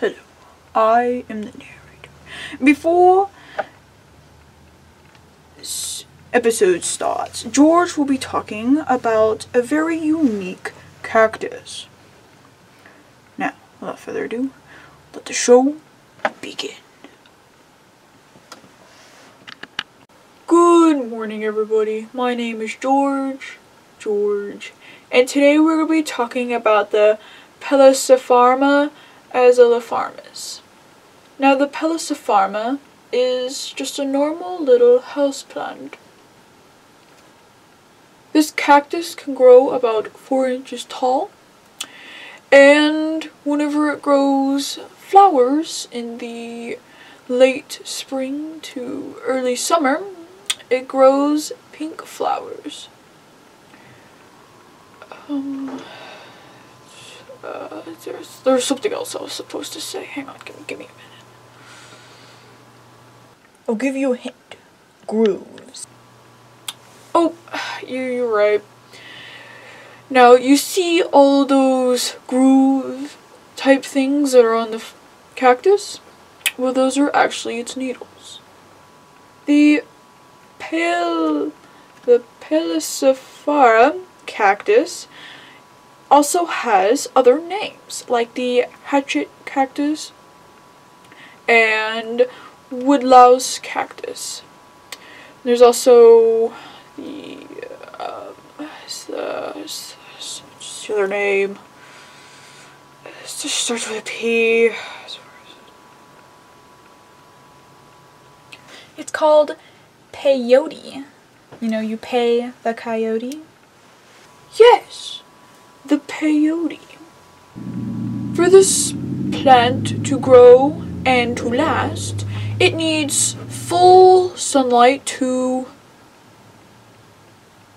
Hello, I am the narrator. Before this episode starts, George will be talking about a very unique cactus. Now, without further ado, let the show begin. Good morning, everybody. My name is George. George. And today we're going to be talking about the Pelecyphora aselliformis. Now, the Pelecyphora is just a normal little houseplant. This cactus can grow about 4 inches tall, and whenever it grows flowers in the late spring to early summer, it grows pink flowers. Um, uh, there's, there's something else I was supposed to say. Hang on, give me, give me a minute. I'll give you a hint. Grooves. Oh, you, you're right. Now, you see all those groove type things that are on the cactus? Well, those are actually its needles. The pale, the Pelecyphora cactus also has other names, like the hatchet cactus and woodlouse cactus. There's also the, uh, the, the other name. It just starts with a P. It's called peyote. You know, you pay the coyote. Yes, the peyote. For this plant to grow and to last, it needs full sunlight to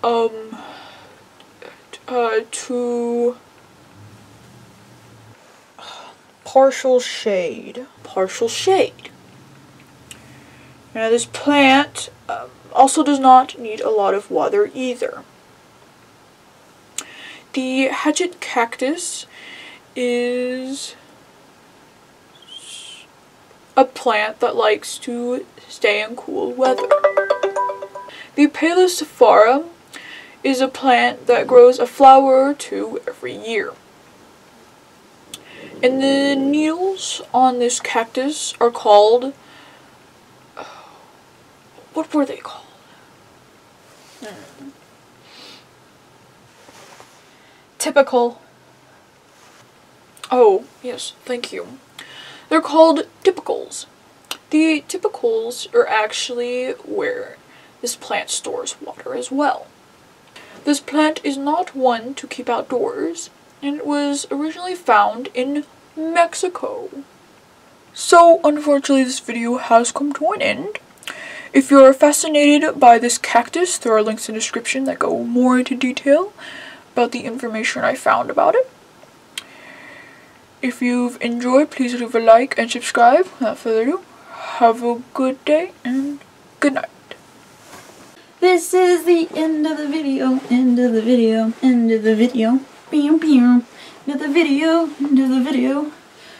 um uh to partial shade. Partial shade. Now this plant um, also does not need a lot of water either. The hatchet cactus is a plant that likes to stay in cool weather. The Pelecyphora is a plant that grows a flower or two every year. And the needles on this cactus are called what were they called? Hmm. Typical. Oh, yes, thank you. They're called typicals. The typicals are actually where this plant stores water as well. This plant is not one to keep outdoors, and it was originally found in Mexico. So, unfortunately, this video has come to an end. If you're fascinated by this cactus, there are links in the description that go more into detail about the information I found about it. If you've enjoyed, please leave a like and subscribe. Without further ado, have a good day and good night. This is the end of the video, end of the video, end of the video. Pew pew. End of the video, end of the video.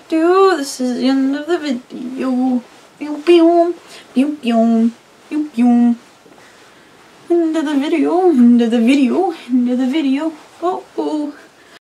Do this is the end of the video. Pew pew. Pew pew. Pew pew. Of the video, of the video, of the video. Oh oh.